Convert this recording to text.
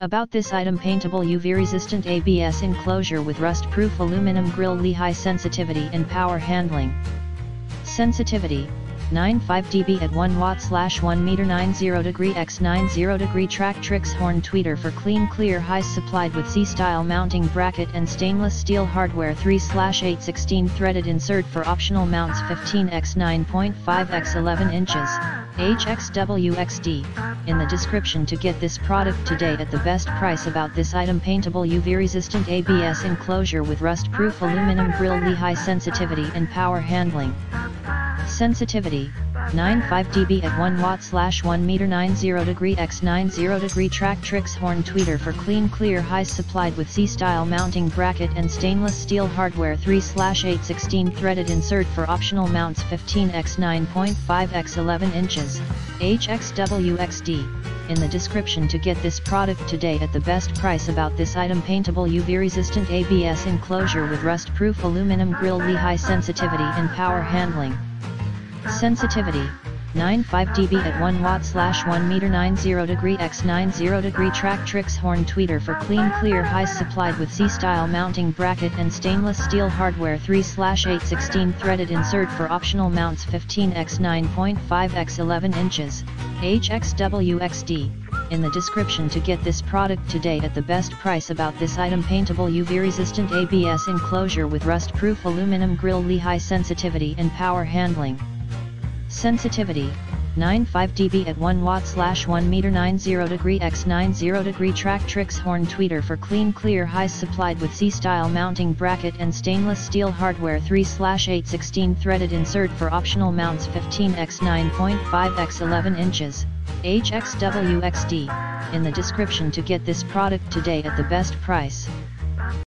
About this item paintable UV resistant ABS enclosure with rust proof aluminum grill Lehigh sensitivity and power handling. Sensitivity 95 dB at 1 watt slash 1 meter 90 degree x 90 degree Tractrix horn tweeter for clean clear highs supplied with C-style mounting bracket and stainless steel hardware 3 slash 8 16 threaded insert for optional mounts 15 x 9.5 x 11 inches, HXWXD, in the description to get this product today at the best price about this item paintable UV resistant ABS enclosure with rust proof aluminum grill Lehigh sensitivity and power handling. Sensitivity, 95 dB at 1 watt slash 1 meter 90 degree x 90 degree Tractrix horn tweeter for clean clear highs supplied with C-style mounting bracket and stainless steel hardware 3 slash 8 16 threaded insert for optional mounts 15 x 9.5 x 11 inches, HXWXD, in the description to get this product today at the best price about this item paintable UV resistant ABS enclosure with rust proof aluminum grill Lehigh sensitivity and power handling. Sensitivity. 95 dB at 1 watt slash 1 meter 90 degree x 90 degree Tractrix horn tweeter for clean clear highs supplied with C-style mounting bracket and stainless steel hardware 3 slash 8 16 threaded insert for optional mounts 15 x 9.5 x 11 inches, HXWXD, in the description to get this product today at the best price about this item paintable UV resistant ABS enclosure with rust proof aluminum grill Lehigh sensitivity and power handling. Sensitivity. 95 dB at 1 watt slash 1 meter 90 degree x 90 degree Tractrix horn tweeter for clean clear highs supplied with C-style mounting bracket and stainless steel hardware 3 slash 8 16 threaded insert for optional mounts 15 x 9.5 x 11 inches, HXWXD, in the description to get this product today at the best price.